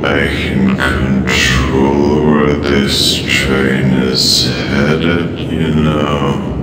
I can control where this train is headed, you know.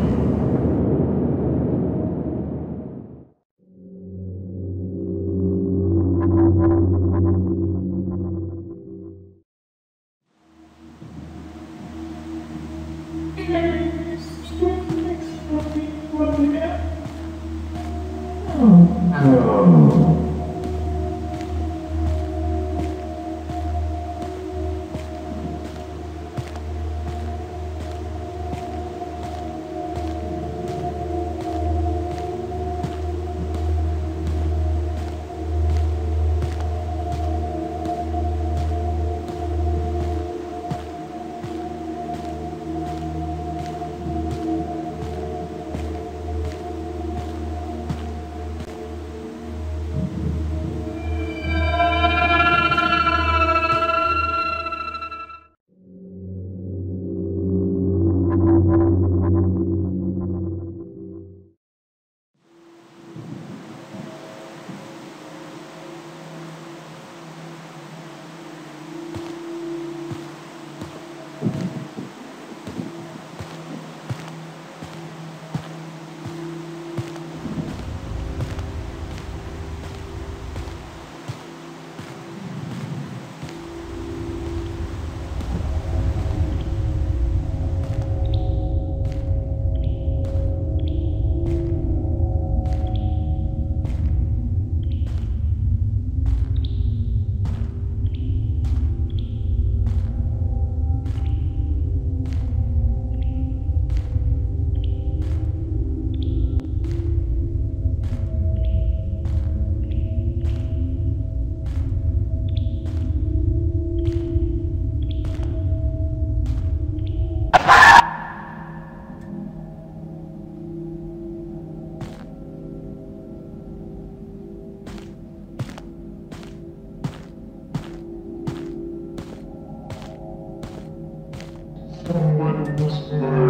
Someone was murdered